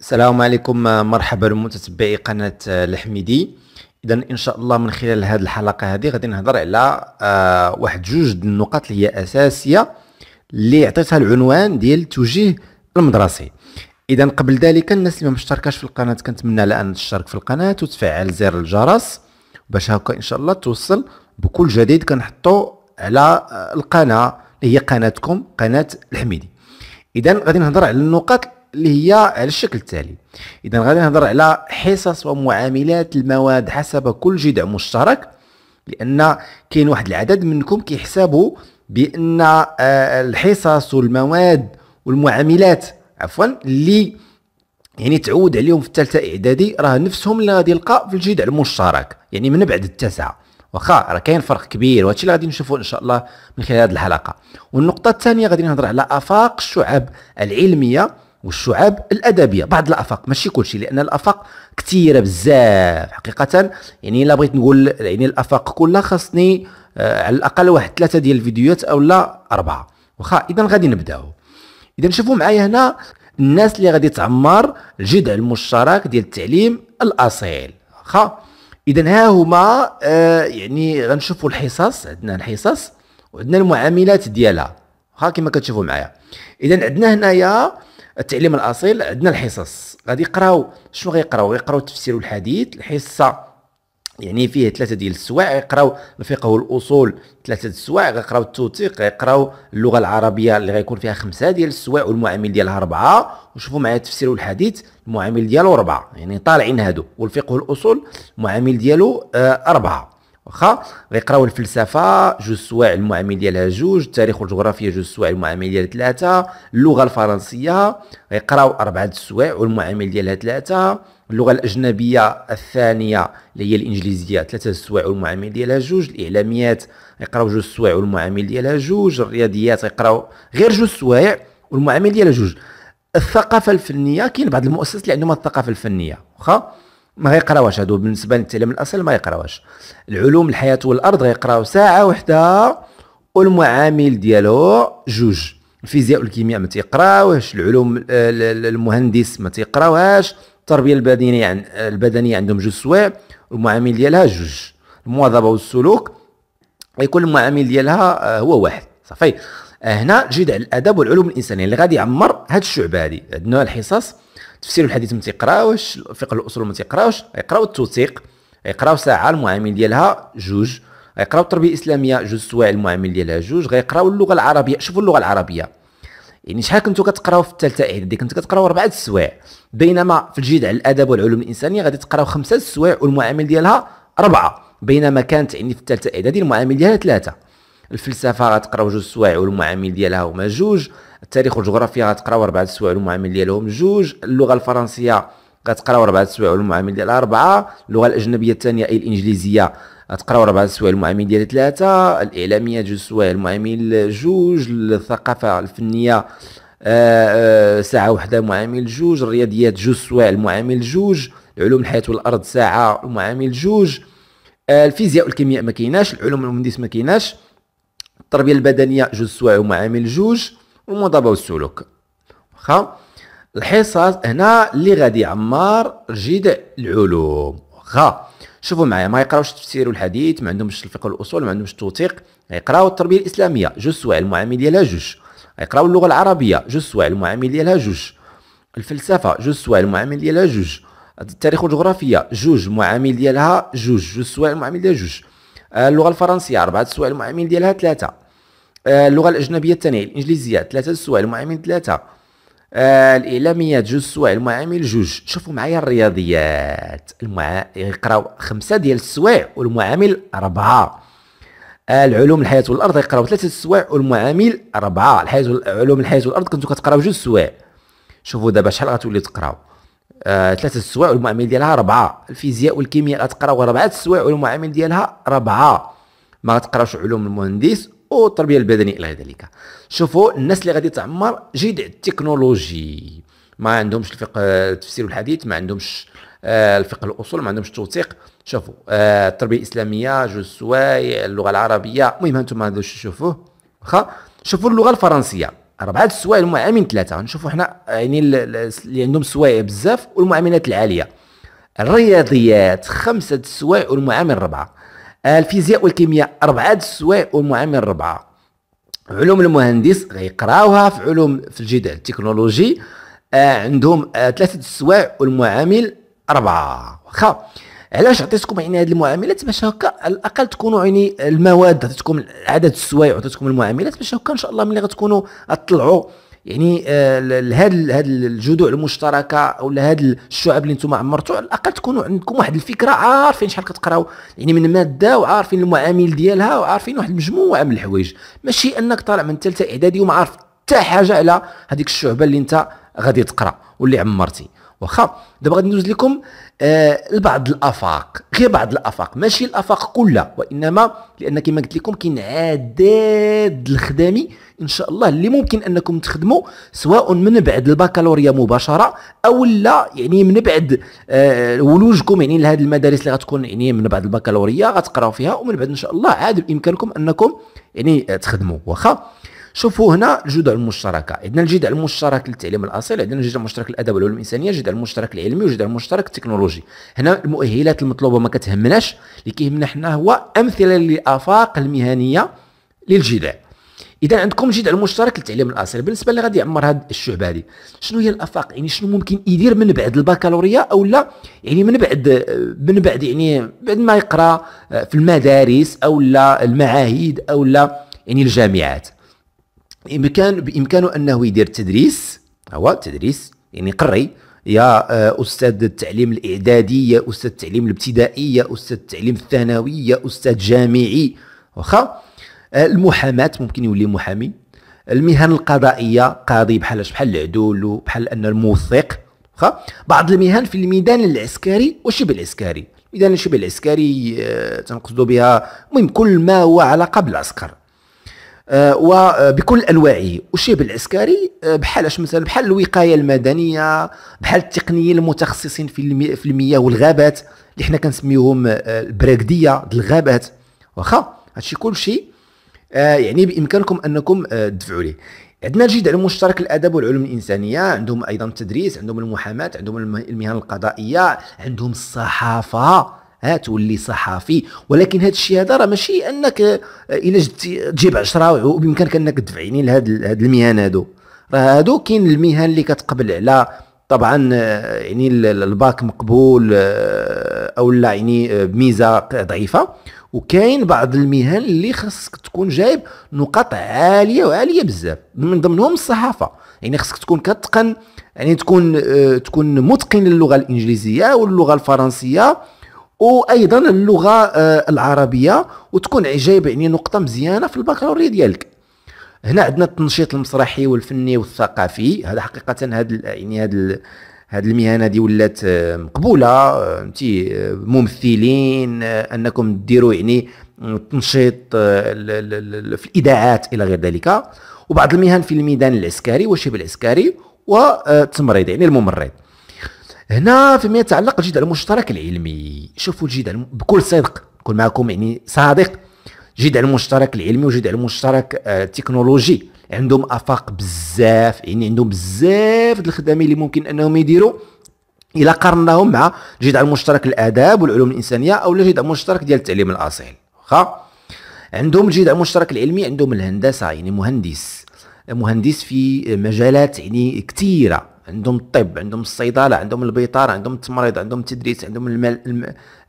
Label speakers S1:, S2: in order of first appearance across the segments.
S1: السلام عليكم مرحبا بمتتبعي قناة الحميدي إذا إن شاء الله من خلال هذه الحلقة هذه غادي نهضر على آه واحد جوج النقاط اللي هي أساسية اللي عطيتها العنوان ديال التوجيه المدرسي. إذا قبل ذلك الناس اللي ما مشتركاش في القناة كنتمنى على ان تشترك في القناة وتفعل زر الجرس باش هكا إن شاء الله توصل بكل جديد كنحطو على القناة اللي هي قناتكم قناة الحميدي إذا غادي نهضر على النقاط اللي هي على الشكل التالي. إذا غادي نهضر على حصص ومعاملات المواد حسب كل جذع مشترك لأن كاين واحد العدد منكم كيحسبوا بأن آه، الحصص والمواد والمعاملات عفوا اللي يعني تعود عليهم في الثالثة إعدادي راه نفسهم اللي غادي يلقى في الجذع المشترك يعني من بعد التاسعة. واخا راه كاين فرق كبير وهادشي اللي غادي نشوفوا إن شاء الله من خلال هذه الحلقة. والنقطة الثانية غادي نهضر على آفاق الشعب العلمية. والشعب الأدبية بعض الأفاق ماشي كلشي لأن الأفاق كثيره بزاف حقيقة. يعني إلا بغيت نقول يعني الأفاق كلها خاصني آه على الأقل واحد ثلاثة ديال الفيديوهات أو لا أربعة. واخا اذا غادي نبداو. اذا شوفوا معايا هنا الناس اللي غادي تعمر الجذع المشترك ديال التعليم الأصيل. واخا اذا ها هما آه يعني غنشوفوا الحصص عندنا الحصص وعندنا المعاملات ديالها. واخا كما كتشوفوا معايا. اذا عندنا هنايا التعليم الأصيل عندنا الحصص. غادي يقراو شنو غيقراو؟ غيقراو التفسير والحديث الحصة. يعني فيه ثلاثة ديال السواع يقراو الفقه والأصول ثلاثة السواع غيقراو التوثيق غيقراو اللغة العربية اللي غيكون فيها خمسة ديال السواع والمعامل ديالها أربعة. وشوفوا معايا التفسير والحديث المعامل ديالو أربعة. يعني طالعين هادو. والفقه والأصول المعامل ديالو آه أربعة. واخا. غيقراو الفلسفة جوج سوايع المعامل ديالها جوج التاريخ والجغرافيا جوج سوايع المعامل ديالها ثلاثة اللغة الفرنسية غيقراو أربعة السوايع والمعامل ديالها ثلاثة اللغة الأجنبية الثانية اللي هي الإنجليزية ثلاثة السوايع والمعامل ديالها جوج الإعلاميات غيقراو جوج سوايع والمعامل ديالها جوج الرياضيات غيقراو غير جوج سوايع والمعامل ديالها جوج. الثقافة الفنية كاين بعض المؤسسات اللي عندهم الثقافة الفنية واخا. ما غيقراوهاش هادو بالنسبة للتعليم الاصل ما يقراوهاش العلوم الحياة والأرض غيقراو ساعة وحدة والمعامل ديالو جوج. الفيزياء والكيمياء ما تيقراوهش العلوم المهندس ما تيقراوهاش التربية البدنية البدنية عندهم جوج سوايع والمعامل ديالها جوج. المواظبة والسلوك غيكون المعامل ديالها آه، هو واحد. صافي. آه، هنا جذع الأدب والعلوم الإنسانية اللي غادي يعمر هاد الشعبة هادي. عندنا الحصص تفسير الحديث ما تيقراوش فقه الأصول ما تيقراوش يقراو التوثيق يقراو ساعه المعامل ديالها جوج غيقراو التربية الإسلامية جوج سوايع المعامل ديالها جوج غيقراو اللغة العربية شوفوا اللغة العربية. يعني شحال كنتو كتقراو في الثالثة اعدادي كنتو كتقراو أربعة السوايع. بينما في الجذع الأدب والعلوم الإنسانية غادي تقراو خمسة السوايع والمعامل ديالها أربعة. بينما كانت يعني في الثالثة اعدادي المعامل ديالها ثلاثة. الفلسفة غتقراو جوج سوايع والمعامل ديالها هما جوج التاريخ والجغرافيا غتقراو أربعة السوايع والمعامل ديالهم جوج اللغة الفرنسية غتقراو أربعة السوايع والمعامل ديالها أربعة اللغة الأجنبية الثانية أي الإنجليزية غتقراو أربعة السوايع المعامل ديالها ثلاثة الإعلامية جوج سوايع المعامل جوج الثقافة الفنية آه، آه، ساعة وحدة معامل جوج الرياضيات جوج سوايع المعامل جوج علوم الحياة والأرض ساعة المعامل جوج آه، الفيزياء والكيمياء ما كايناش العلوم المهندس ما كايناش. التربية البدنية جوج سوايع ومعامل جوج والمضاربه والسلوك واخا؟ الحصص هنا اللي غادي يعمر جذع العلوم. واخا؟ شوفوا معايا ما يقراوش التفسير والحديث ما عندهمش الفقه والأصول ما عندهمش التوثيق يقراو التربية الإسلامية جوج سوايع المعامل ديالها جوج. يقراو اللغة العربية جوج سوايع المعامل ديالها جوج. الفلسفة جوج سوايع المعامل ديالها جوج. التاريخ والجغرافيا جوج المعامل ديالها جوج جوج سوايع المعامل ديالها جوج. آه، اللغة الفرنسية أربعة سوايع المعامل ديالها ثلاثة. اللغة الأجنبية الثانية الإنجليزية ثلاثة سوايع المعامل ثلاثة. آه الإعلاميات جوج سوايع المعامل جوج شوفوا معايا الرياضيات. المع... يقراو خمسة ديال السوايع والمعامل اربعه آه العلوم الحياة والأرض يقراو ثلاثة السوايع والمعامل اربعه الحياة علوم الحياة والأرض كنتو كتقراو جوج سوايع شوفوا دابا شحال غتوليو تقراو. آه ثلاثة السوايع والمعامل ديالها أربعة. الفيزياء والكيمياء غتقراو اربعه السوايع والمعامل ديالها أربعة. ما غتقراوش علوم المهندس والتربية البدنية إلى ذلك. شوفوا الناس اللي غادي تعمر جذع التكنولوجي. ما عندهمش الفقه التفسير والحديث ما عندهمش آه، الفقه الأصول ما عندهمش التوثيق شوفوا آه، التربية الإسلامية جوج سوايع اللغة العربية. المهم أنتم هذا تشوفوه واخا؟ شوفوا اللغة الفرنسية. اربعه السوايع المعامين ثلاثة. غنشوفوا حنا يعني اللي عندهم السوايع بزاف والمعاملات العالية. الرياضيات خمسة السوايع والمعامل ربعة. الفيزياء والكيمياء أربعة السوايع والمعامل ربعه علوم المهندس غيقراوها في علوم في الجدع التكنولوجي. آه عندهم آه ثلاثة السوايع والمعامل أربعة. واخا علاش عطيتكم يعني هذه المعاملات باش هكا على الأقل تكونوا يعني المواد عطيتكم عدد السوايع وعطيتكم المعاملات باش هكا إن شاء الله ملي غتكونوا طلعوا يعني آه لهاد هاد الجذوع المشتركة أو لهاد الشعب اللي أنتم عمرتوا على الأقل تكونوا عندكم واحد الفكرة عارفين شحال كتقراو. يعني من مادة وعارفين المعامل ديالها وعارفين واحد المجموعه من الحوايج. ماشي أنك طالع من ثالثه إعدادي وما عارف حتى حاجة على هذيك الشعبة اللي انت غادي تقرا واللي عمرتي. واخا دابا غادي ندوز لكم آه لبعض الأفاق غير بعض الأفاق. ماشي الأفاق كلها وإنما لأن كما قلت لكم كاين عدد الخدامي ان شاء الله اللي ممكن أنكم تخدموا سواء من بعد البكالوريا مباشرة أو لا يعني من بعد آه ولوجكم يعني لهذه المدارس اللي غتكون يعني من بعد البكالوريا غتقراو فيها ومن بعد ان شاء الله عاد بإمكانكم أنكم يعني تخدموا. واخا؟ شوفوا هنا الجذع المشتركه عندنا الجذع المشترك للتعليم الأصيل عندنا الجذع المشترك للأدب والعلوم الإنسانية الجذع المشترك العلمي والجذع المشترك التكنولوجي هنا المؤهلات المطلوبة ما كتهمناش اللي كيهمنا حنا هو أمثلة للافاق المهنية للجذع إذا عندكم الجذع المشترك للتعليم الاصيل بالنسبة اللي غادي يعمر هذه الشعب هذه شنو هي الأفاق؟ يعني شنو ممكن يدير من بعد البكالوريا أو لا؟ يعني من بعد من بعد يعني بعد ما يقرأ في المدارس أو لا المعاهد أو لا يعني الجامعات. بإمكان بإمكانه أنه يدير تدريس هو تدريس يعني قري. يا آه، أستاذ التعليم الإعدادي يا أستاذ التعليم الابتدائي يا أستاذ التعليم الثانوي يا أستاذ جامعي. واخا؟ آه، المحاماة ممكن يولي محامي. المهن القضائية قاضي بحال بحال العدول بحال أن الموثق واخا؟ بعض المهن في الميدان العسكري وشبه العسكري الميدان الشبه العسكري آه، تنقصد بها المهم كل ما هو علاقة بالعسكر. آه، وبكل أنواعه. والشيب العسكري بحال مثلا بحال الوقاية المدنية بحال التقنيين المتخصصين في في المياه والغابات اللي حنا كنسميوهم البراكديه الغابات واخا؟ هادشي كلشي يعني بإمكانكم أنكم تدفعوا ليه. عندنا الجدع المشترك الأدب والعلوم الإنسانية عندهم أيضا التدريس عندهم المحاماة عندهم المهن القضائية عندهم الصحافة. ها تولي صحافي. ولكن هذا الشيء هذا راه ماشي أنك آه، إلا جيت تجيب 10 وبإمكانك أنك تدفعني لهاد هاد المهن هادو. راه هادو كاين المهن اللي كتقبل على طبعا آه، يعني الباك مقبول آه، أو لا يعني بميزة ضعيفة. وكاين بعض المهن اللي خاصك تكون جايب نقاط عالية وعالية بزاف من ضمنهم الصحافة. يعني خاصك تكون كتقن يعني تكون تكون متقن للغة الإنجليزية واللغة الفرنسية وأيضا اللغة آه، العربية وتكون جايب يعني نقطة مزيانة في البكالوريا ديالك. هنا عندنا التنشيط المسرحي والفني والثقافي. هذا حقيقة هذا يعني هذا هذه المهنة دي ولات آه، مقبولة انت آه، ممثلين انكم ديروا يعني تنشيط في الإذاعات إلى غير ذلك. وبعض المهن في الميدان العسكري وشبه العسكري والتمريض يعني الممرض. هنا فيما يتعلق بالجدع المشترك العلمي. شوفوا الجدع بكل صدق نكون معكم يعني صادق الجدع المشترك العلمي والجدع المشترك آه، التكنولوجي عندهم آفاق بزاف يعني عندهم بزاف الخدامين اللي ممكن أنهم يديروا. إلى قارناهم مع الجدع المشترك الآداب والعلوم الإنسانية أو الجدع المشترك ديال التعليم الأصيل. واخا؟ عندهم الجدع المشترك العلمي عندهم الهندسة يعني مهندس. مهندس في مجالات يعني كثيره عندهم الطب عندهم الصيدلة عندهم البيطار عندهم التمريض عندهم التدريس عندهم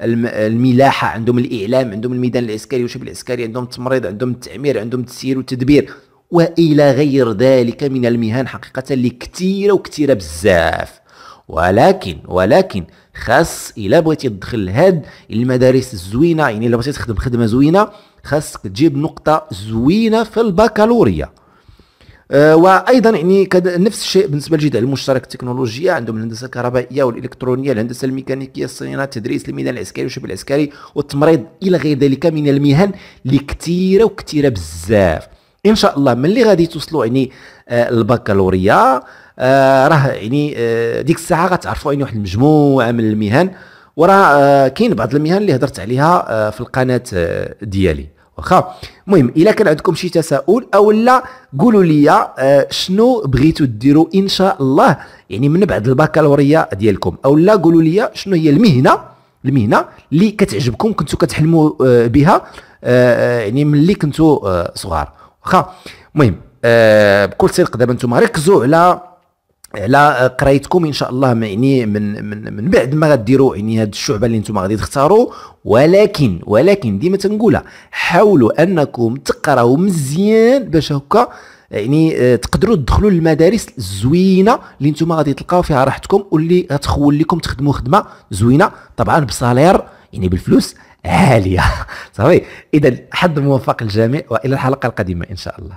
S1: الملاحة عندهم الإعلام عندهم الميدان العسكري وشبه العسكري عندهم التمريض عندهم التعمير عندهم التسيير والتدبير. وإلى غير ذلك من المهن حقيقة اللي كثيره وكثيرة بزاف. ولكن ولكن خاص إلا بغيتي تدخل هاد المدارس الزوينة يعني إلا بغيتي تخدم خدمة زوينة خاصك تجيب نقطة زوينة في البكالوريا. وأيضا يعني نفس الشيء بالنسبة للجدع المشترك التكنولوجيا عندهم الهندسة الكهربائية والإلكترونية الهندسة الميكانيكية الصيانه التدريس الميدان العسكري والشبه العسكري والتمريض إلى غير ذلك من المهن اللي كثيره وكثيره بزاف. إن شاء الله ملي غادي توصلوا يعني آه البكالوريا آه راه يعني آه ديك الساعة غتعرفوا يعني واحد المجموعة من المهن. وراه آه كاين بعض المهن اللي هضرت عليها آه في القناة آه ديالي. واخا. المهم إلا كان عندكم شي تساؤل أو لا قولوا لي آه، شنو بغيتوا ديروا إن شاء الله؟ يعني من بعد البكالوريا ديالكم. أو لا قولوا لي شنو هي المهنة المهنة اللي كتعجبكم كنتوا كتحلموا آه، بها آه، يعني ملي كنتوا صغار. واخا. المهم بكل صدق دابا نتوما ركزوا على على قرايتكم إن شاء الله يعني من من من بعد ما غديروا يعني هذه الشعبة اللي أنتم غادي تختاروا. ولكن ولكن ديما تنقولها حاولوا أنكم تقراو مزيان باش هكا يعني آه، تقدروا تدخلوا للمدارس الزوينة اللي أنتم غادي تلقاو فيها راحتكم واللي غتخول لكم تخدموا خدمة زوينة. طبعا بصالير يعني بالفلوس عالية. صافي. اذا حظ موفق للجميع وإلى الحلقة القادمة إن شاء الله.